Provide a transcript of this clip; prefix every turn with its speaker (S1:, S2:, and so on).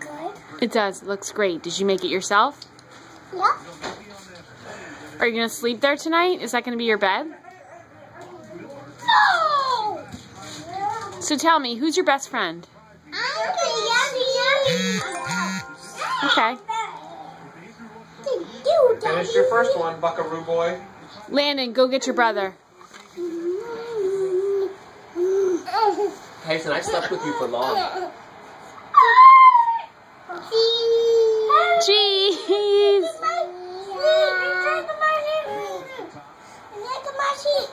S1: good.
S2: It does. It looks great. Did you make it yourself?
S1: Yeah.
S2: Are you going to sleep there tonight? Is that going to be your bed?
S1: No!
S2: So tell me, who's your best friend? Yummy, yummy, yummy. Okay.
S3: Finish your first one, Buckaroo boy.
S2: Landon, go get your brother.
S3: Tyson, I slept with you for long.
S2: cheek.